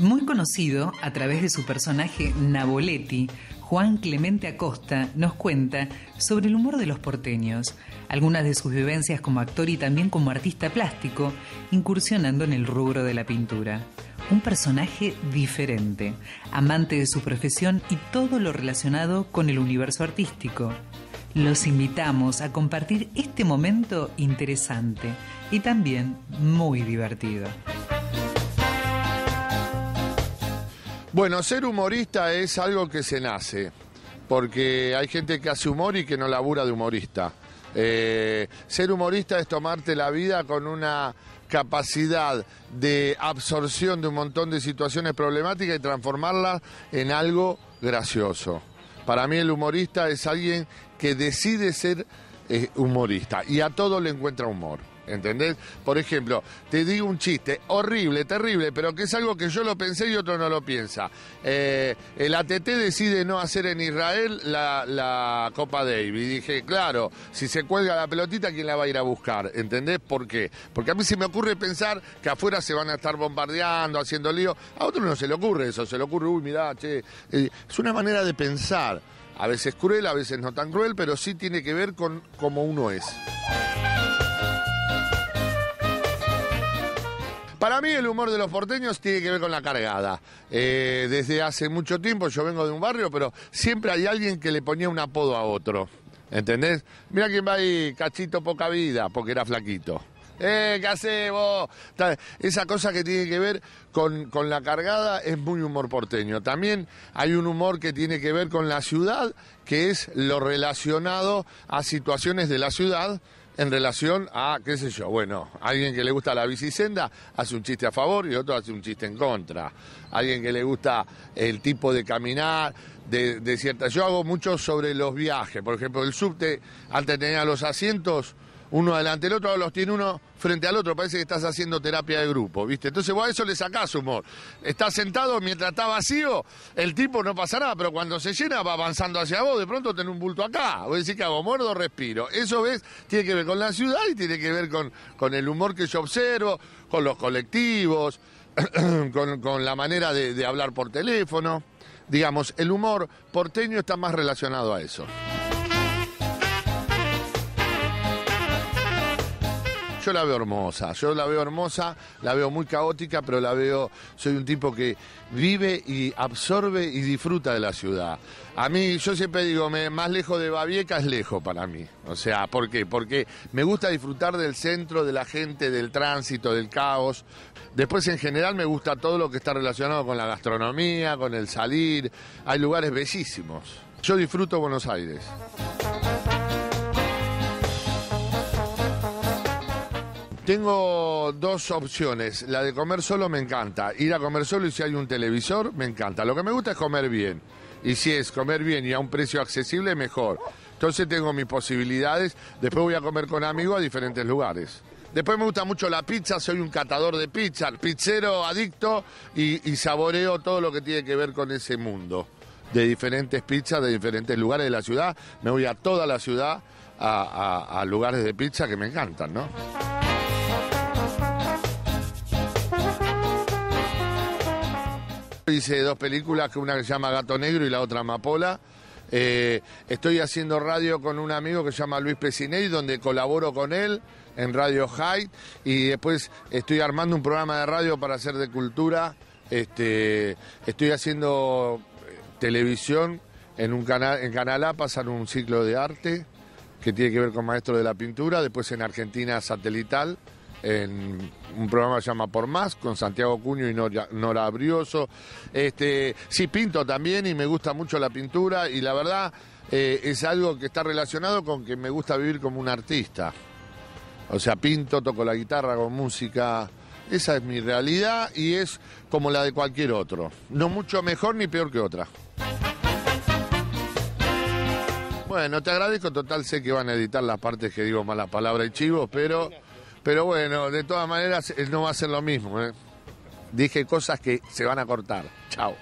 Muy conocido a través de su personaje Naboletti, Juan Clemente Acosta nos cuenta sobre el humor de los porteños, algunas de sus vivencias como actor y también como artista plástico, incursionando en el rubro de la pintura. Un personaje diferente, amante de su profesión y todo lo relacionado con el universo artístico. Los invitamos a compartir este momento interesante y también muy divertido. Bueno, ser humorista es algo que se nace, porque hay gente que hace humor y que no labura de humorista. Eh, ser humorista es tomarte la vida con una capacidad de absorción de un montón de situaciones problemáticas y transformarlas en algo gracioso. Para mí el humorista es alguien que decide ser eh, humorista y a todo le encuentra humor. ¿Entendés? Por ejemplo, te digo un chiste horrible, terrible, pero que es algo que yo lo pensé y otro no lo piensa. Eh, el ATT decide no hacer en Israel la, Copa Davis. Dije, claro, si se cuelga la pelotita, ¿quién la va a ir a buscar? ¿Entendés? ¿Por qué? Porque a mí se me ocurre pensar que afuera se van a estar bombardeando, haciendo lío. A otro no se le ocurre eso, se le ocurre, uy, mirá, che. Eh, es una manera de pensar. A veces cruel, a veces no tan cruel, pero sí tiene que ver con cómo uno es. Para mí el humor de los porteños tiene que ver con la cargada. Eh, desde hace mucho tiempo yo vengo de un barrio, pero siempre hay alguien que le ponía un apodo a otro. ¿Entendés? Mira quién va ahí, cachito poca vida, porque era flaquito. ¡Eh, qué haces vos! Esa cosa que tiene que ver con, con, la cargada es muy humor porteño. También hay un humor que tiene que ver con la ciudad, que es lo relacionado a situaciones de la ciudad en relación a, qué sé yo, bueno, alguien que le gusta la bicisenda hace un chiste a favor y otro hace un chiste en contra. Alguien que le gusta el tipo de caminar, de, de ciertas... Yo hago mucho sobre los viajes, por ejemplo, el subte, antes tenía los asientos uno adelante del otro, los tiene uno frente al otro, parece que estás haciendo terapia de grupo, ¿viste? Entonces vos a eso le sacás humor. Estás sentado mientras está vacío, el tipo no pasa nada, pero cuando se llena va avanzando hacia vos, de pronto tenés un bulto acá. Vos decís que hago, muerdo, respiro. Eso ves, tiene que ver con la ciudad y tiene que ver con, con el humor que yo observo, con los colectivos, con, la manera de, de hablar por teléfono. Digamos, el humor porteño está más relacionado a eso. Yo la veo hermosa, yo la veo hermosa, la veo muy caótica, pero la veo, soy un tipo que vive y absorbe y disfruta de la ciudad. A mí, yo siempre digo, más lejos de Babieca es lejos para mí. O sea, ¿por qué? Porque me gusta disfrutar del centro, de la gente, del tránsito, del caos. Después, en general, me gusta todo lo que está relacionado con la gastronomía, con el salir. Hay lugares bellísimos. Yo disfruto Buenos Aires. Tengo dos opciones. La de comer solo me encanta. Ir a comer solo y si hay un televisor, me encanta. Lo que me gusta es comer bien. Y si es comer bien y a un precio accesible, mejor. Entonces tengo mis posibilidades. Después voy a comer con amigos a diferentes lugares. Después me gusta mucho la pizza, soy un catador de pizza, pizzero adicto y, saboreo todo lo que tiene que ver con ese mundo. De diferentes pizzas, de diferentes lugares de la ciudad. Me voy a toda la ciudad a, lugares de pizza que me encantan, ¿no? Hice dos películas, que una que se llama Gato Negro y la otra Amapola. Eh, estoy haciendo radio con un amigo que se llama Luis Pesinelli, donde colaboro con él en Radio High y después estoy armando un programa de radio para hacer de cultura. Este, estoy haciendo eh, televisión en un canal en Canal A pasan un ciclo de arte que tiene que ver con maestro de la pintura, después en Argentina satelital en un programa que se llama Por Más, con Santiago Cuño y Nora, Abrioso. Este, sí, pinto también y me gusta mucho la pintura y la verdad eh, es algo que está relacionado con que me gusta vivir como un artista. O sea, pinto, toco la guitarra con música. Esa es mi realidad y es como la de cualquier otro. No mucho mejor ni peor que otra. Bueno, te agradezco, total sé que van a editar las partes que digo malas palabras y chivos, pero... Pero bueno, de todas maneras, no va a ser lo mismo. ¿eh? Dije cosas que se van a cortar. Chao.